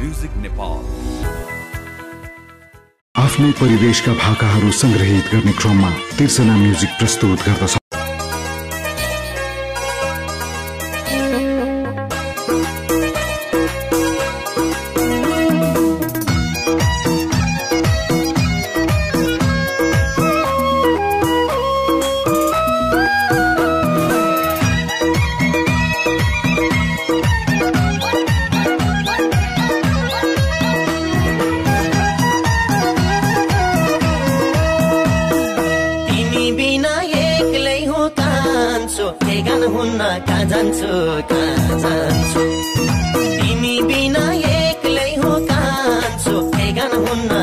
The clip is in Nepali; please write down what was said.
म्युजिक नेपाल आफ्नै परिवेशका भाकाहरू सङ्ग्रहित गर्ने क्रममा तिर्सना म्युजिक प्रस्तुत गर्दछ। जान्छु। ठेगान हुन्न कहाँ जान्छु कहाँ जान्छु? तिमी बिना एक्लै हो कहाँ जान्छु? ठेगान हुन्न